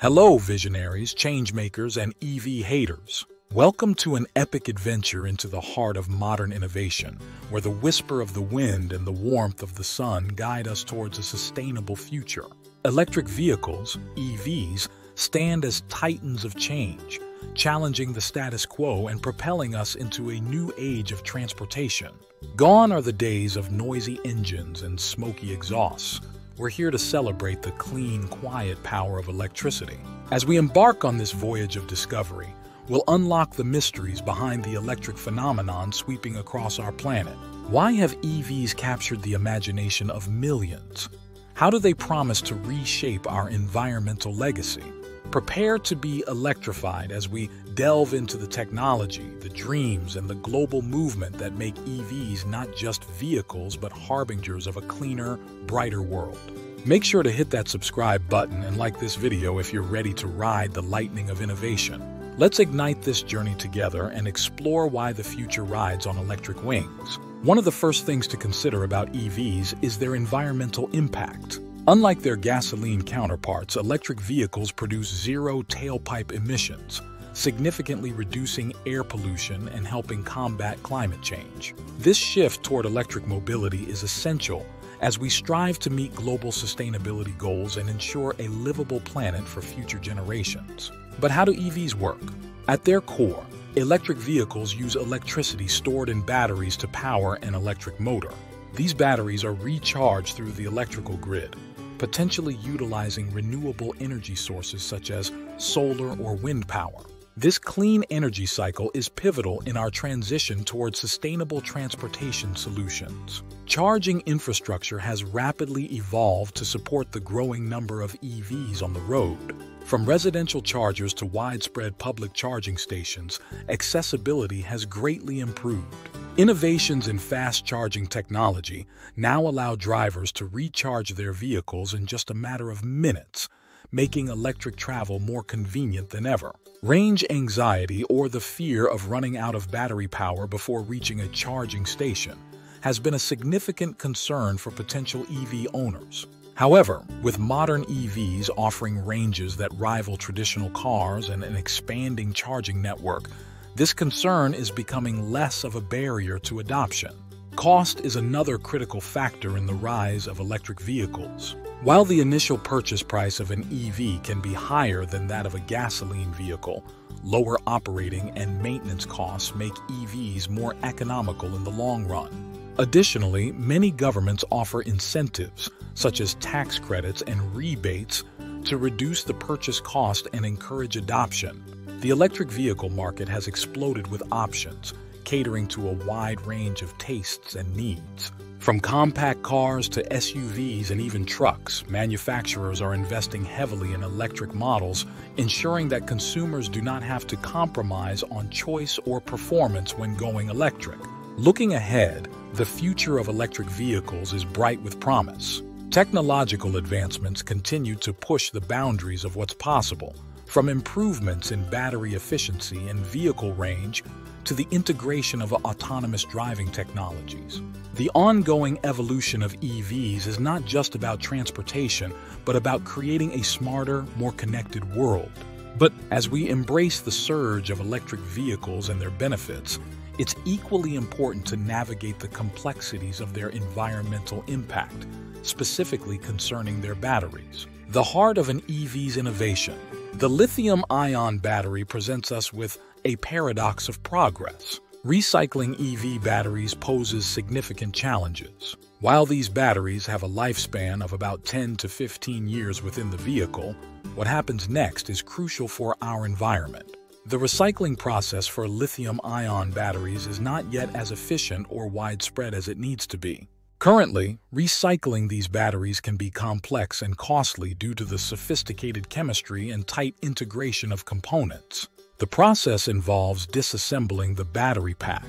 Hello, visionaries, changemakers, and EV haters. Welcome to an epic adventure into the heart of modern innovation, where the whisper of the wind and the warmth of the sun guide us towards a sustainable future. Electric vehicles, EVs, stand as titans of change, challenging the status quo and propelling us into a new age of transportation. Gone are the days of noisy engines and smoky exhausts. We're here to celebrate the clean, quiet power of electricity. As we embark on this voyage of discovery, we'll unlock the mysteries behind the electric phenomenon sweeping across our planet. Why have EVs captured the imagination of millions? How do they promise to reshape our environmental legacy? Prepare to be electrified as we delve into the technology, the dreams, and the global movement that make EVs not just vehicles but harbingers of a cleaner, brighter world. Make sure to hit that subscribe button and like this video if you're ready to ride the lightning of innovation. Let's ignite this journey together and explore why the future rides on electric wings. One of the first things to consider about EVs is their environmental impact. Unlike their gasoline counterparts, electric vehicles produce zero tailpipe emissions, significantly reducing air pollution and helping combat climate change. This shift toward electric mobility is essential as we strive to meet global sustainability goals and ensure a livable planet for future generations. But how do EVs work? At their core, electric vehicles use electricity stored in batteries to power an electric motor. These batteries are recharged through the electrical grid, potentially utilizing renewable energy sources such as solar or wind power. This clean energy cycle is pivotal in our transition towards sustainable transportation solutions. Charging infrastructure has rapidly evolved to support the growing number of EVs on the road. From residential chargers to widespread public charging stations, accessibility has greatly improved. Innovations in fast charging technology now allow drivers to recharge their vehicles in just a matter of minutes, making electric travel more convenient than ever. Range anxiety, or the fear of running out of battery power before reaching a charging station, has been a significant concern for potential EV owners. However, with modern EVs offering ranges that rival traditional cars and an expanding charging network, this concern is becoming less of a barrier to adoption. Cost is another critical factor in the rise of electric vehicles. While the initial purchase price of an EV can be higher than that of a gasoline vehicle, lower operating and maintenance costs make EVs more economical in the long run. Additionally, many governments offer incentives, such as tax credits and rebates, to reduce the purchase cost and encourage adoption. The electric vehicle market has exploded with options, catering to a wide range of tastes and needs. From compact cars to SUVs and even trucks, manufacturers are investing heavily in electric models, ensuring that consumers do not have to compromise on choice or performance when going electric. Looking ahead, the future of electric vehicles is bright with promise. Technological advancements continue to push the boundaries of what's possible, from improvements in battery efficiency and vehicle range to the integration of autonomous driving technologies. The ongoing evolution of EVs is not just about transportation, but about creating a smarter, more connected world. But as we embrace the surge of electric vehicles and their benefits, it's equally important to navigate the complexities of their environmental impact, specifically concerning their batteries. The heart of an EV's innovation, the lithium-ion battery presents us with a paradox of progress. Recycling EV batteries poses significant challenges. While these batteries have a lifespan of about 10 to 15 years within the vehicle, what happens next is crucial for our environment. The recycling process for lithium-ion batteries is not yet as efficient or widespread as it needs to be. Currently, recycling these batteries can be complex and costly due to the sophisticated chemistry and tight integration of components. The process involves disassembling the battery pack,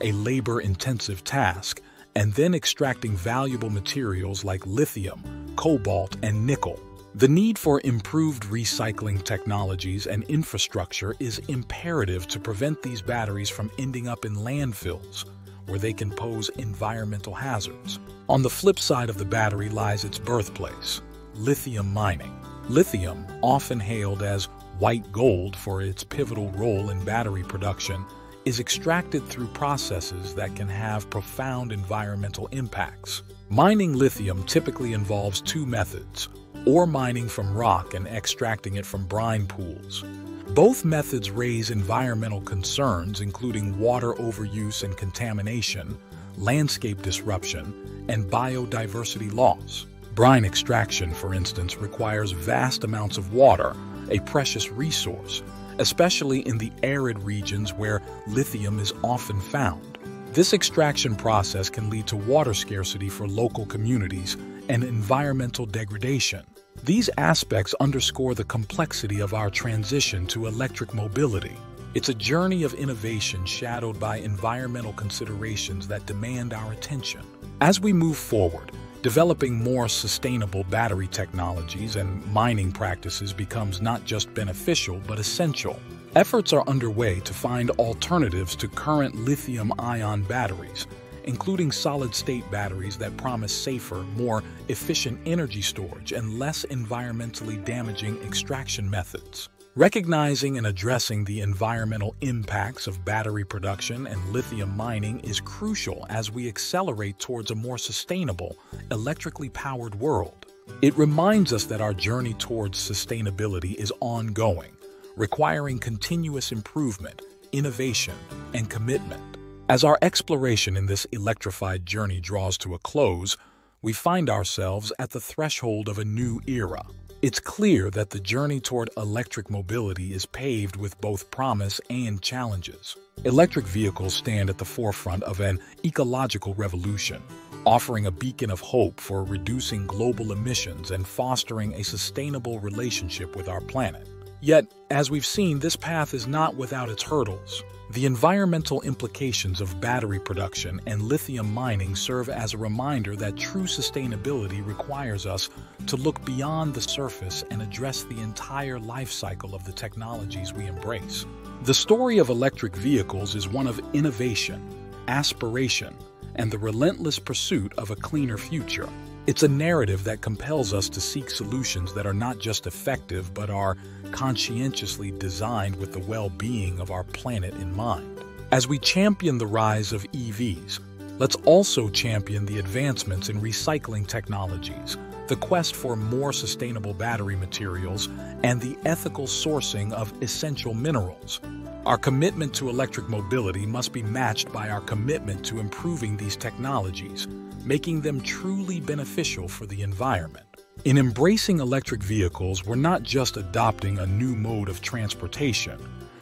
a labor-intensive task, and then extracting valuable materials like lithium, cobalt, and nickel. The need for improved recycling technologies and infrastructure is imperative to prevent these batteries from ending up in landfills, where they can pose environmental hazards. On the flip side of the battery lies its birthplace, lithium mining. Lithium, often hailed as white gold for its pivotal role in battery production, is extracted through processes that can have profound environmental impacts. Mining lithium typically involves two methods, ore mining from rock and extracting it from brine pools. Both methods raise environmental concerns including water overuse and contamination, landscape disruption, and biodiversity loss. Brine extraction, for instance, requires vast amounts of water, a precious resource, especially in the arid regions where lithium is often found. This extraction process can lead to water scarcity for local communities and environmental degradation. These aspects underscore the complexity of our transition to electric mobility. It's a journey of innovation shadowed by environmental considerations that demand our attention. As we move forward, Developing more sustainable battery technologies and mining practices becomes not just beneficial but essential. Efforts are underway to find alternatives to current lithium-ion batteries, including solid-state batteries that promise safer, more efficient energy storage and less environmentally damaging extraction methods. Recognizing and addressing the environmental impacts of battery production and lithium mining is crucial as we accelerate towards a more sustainable, electrically powered world. It reminds us that our journey towards sustainability is ongoing, requiring continuous improvement, innovation, and commitment. As our exploration in this electrified journey draws to a close, we find ourselves at the threshold of a new era. It's clear that the journey toward electric mobility is paved with both promise and challenges. Electric vehicles stand at the forefront of an ecological revolution, offering a beacon of hope for reducing global emissions and fostering a sustainable relationship with our planet. Yet, as we've seen, this path is not without its hurdles. The environmental implications of battery production and lithium mining serve as a reminder that true sustainability requires us to look beyond the surface and address the entire life cycle of the technologies we embrace. The story of electric vehicles is one of innovation, aspiration, and the relentless pursuit of a cleaner future. It's a narrative that compels us to seek solutions that are not just effective but are conscientiously designed with the well-being of our planet in mind. As we champion the rise of EVs, let's also champion the advancements in recycling technologies, the quest for more sustainable battery materials, and the ethical sourcing of essential minerals. Our commitment to electric mobility must be matched by our commitment to improving these technologies, making them truly beneficial for the environment. In embracing electric vehicles, we're not just adopting a new mode of transportation,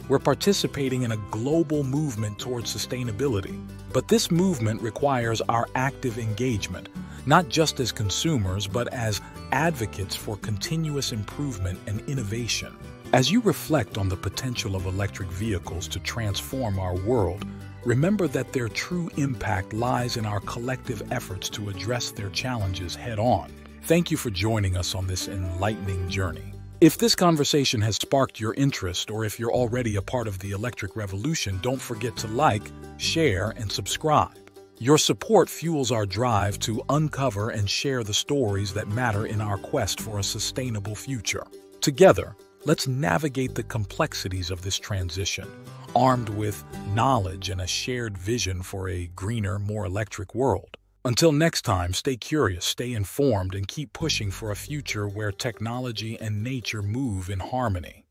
we're participating in a global movement towards sustainability. But this movement requires our active engagement, not just as consumers, but as advocates for continuous improvement and innovation. As you reflect on the potential of electric vehicles to transform our world, remember that their true impact lies in our collective efforts to address their challenges head on. Thank you for joining us on this enlightening journey. If this conversation has sparked your interest or if you're already a part of the electric revolution, don't forget to like, share, and subscribe. Your support fuels our drive to uncover and share the stories that matter in our quest for a sustainable future. Together, let's navigate the complexities of this transition, armed with knowledge and a shared vision for a greener, more electric world. Until next time, stay curious, stay informed, and keep pushing for a future where technology and nature move in harmony.